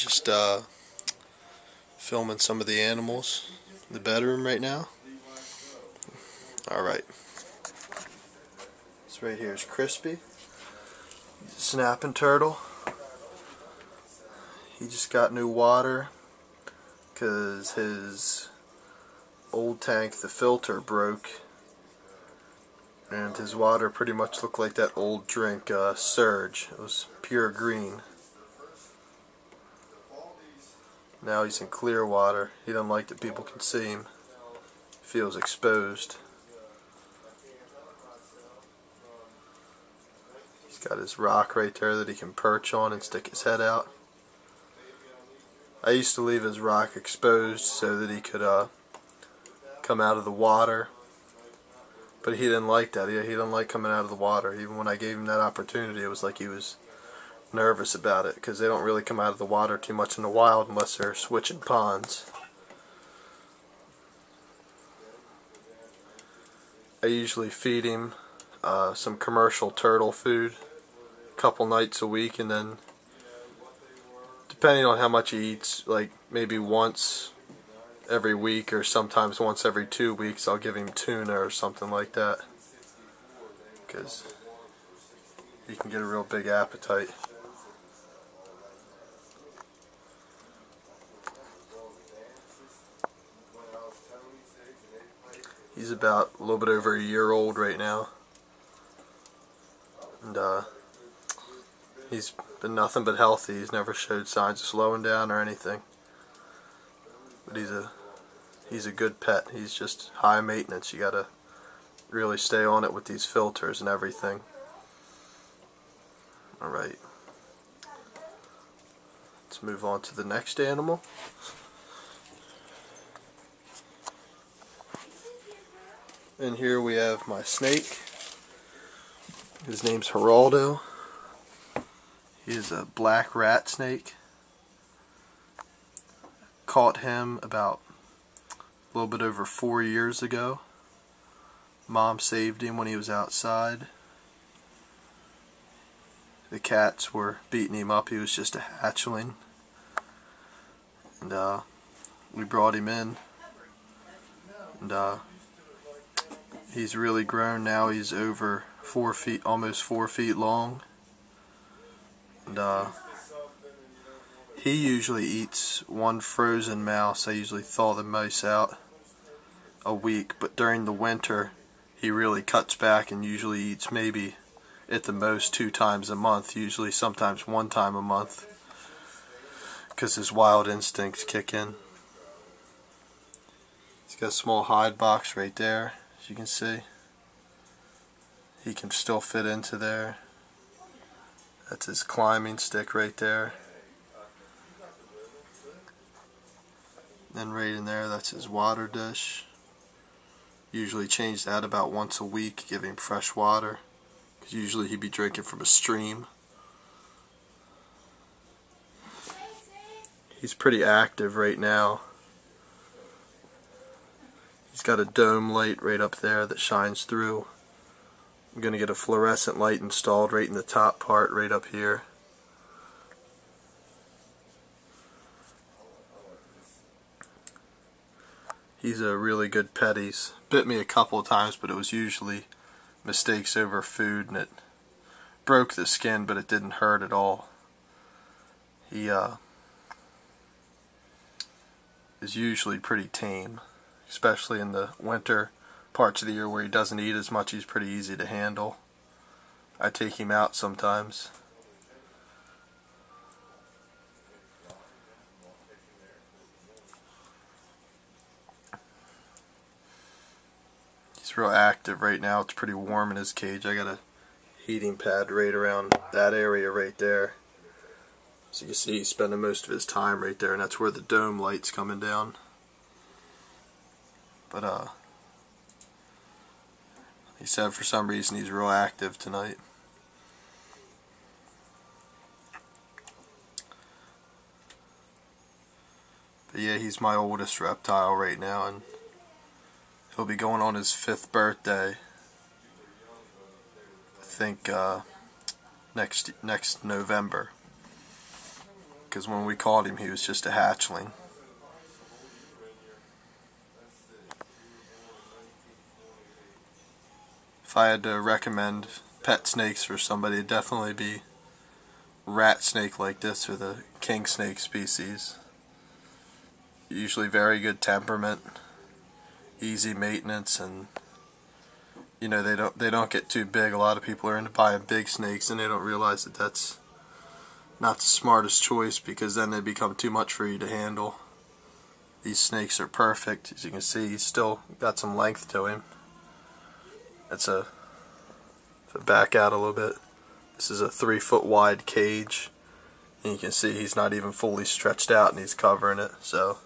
just uh, filming some of the animals in the bedroom right now. Alright. This right here is Crispy. Snapping turtle. He just got new water because his old tank, the filter, broke and his water pretty much looked like that old drink uh, Surge. It was pure green. Now he's in clear water. He doesn't like that people can see him. Feels exposed. He's got his rock right there that he can perch on and stick his head out. I used to leave his rock exposed so that he could uh, come out of the water but he didn't like that. He, he didn't like coming out of the water. Even when I gave him that opportunity, it was like he was nervous about it because they don't really come out of the water too much in the wild unless they're switching ponds. I usually feed him uh, some commercial turtle food a couple nights a week and then depending on how much he eats like maybe once every week or sometimes once every two weeks I'll give him tuna or something like that because he can get a real big appetite. He's about a little bit over a year old right now and uh, he's been nothing but healthy. He's never showed signs of slowing down or anything. But he's a he's a good pet. He's just high maintenance. You gotta really stay on it with these filters and everything. Alright. Let's move on to the next animal. And here we have my snake. His name's Geraldo. He is a black rat snake. Caught him about a little bit over four years ago. Mom saved him when he was outside. The cats were beating him up. He was just a hatchling. And uh, we brought him in. And uh, he's really grown now. He's over four feet, almost four feet long. And uh, he usually eats one frozen mouse. I usually thaw the mice out a week, but during the winter he really cuts back and usually eats maybe at the most two times a month, usually sometimes one time a month because his wild instincts kick in. He's got a small hide box right there, as you can see. He can still fit into there. That's his climbing stick right there. Then right in there, that's his water dish. Usually change that about once a week, give him fresh water. Because usually he'd be drinking from a stream. He's pretty active right now. He's got a dome light right up there that shines through. I'm going to get a fluorescent light installed right in the top part right up here. He's a really good pet. He's bit me a couple of times, but it was usually mistakes over food, and it broke the skin, but it didn't hurt at all. He uh, is usually pretty tame, especially in the winter parts of the year where he doesn't eat as much. He's pretty easy to handle. I take him out sometimes. He's real active right now. It's pretty warm in his cage. I got a heating pad right around that area right there. So you can see he's spending most of his time right there, and that's where the dome light's coming down. But, uh, he said for some reason he's real active tonight. But yeah, he's my oldest reptile right now, and He'll be going on his fifth birthday. I think uh, next next November. because when we caught him he was just a hatchling. If I had to recommend pet snakes for somebody, it'd definitely be rat snake like this or the king snake species. Usually very good temperament, easy maintenance, and you know they don't they don't get too big. A lot of people are into buying big snakes and they don't realize that that's not the smartest choice because then they become too much for you to handle. These snakes are perfect. As you can see, he's still got some length to him. It's a back out a little bit. This is a three foot wide cage. And you can see he's not even fully stretched out and he's covering it. So